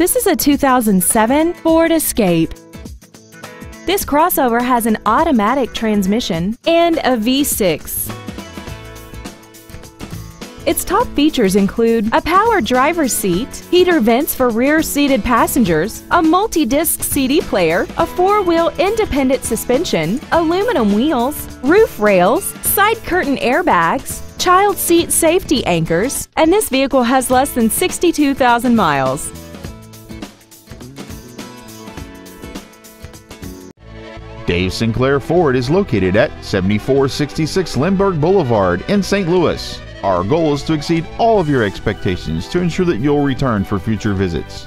This is a 2007 Ford Escape. This crossover has an automatic transmission and a V6. Its top features include a power driver's seat, heater vents for rear-seated passengers, a multi-disc CD player, a four-wheel independent suspension, aluminum wheels, roof rails, side curtain airbags, child seat safety anchors, and this vehicle has less than 62,000 miles. Dave Sinclair Ford is located at 7466 Lindbergh Boulevard in St. Louis. Our goal is to exceed all of your expectations to ensure that you'll return for future visits.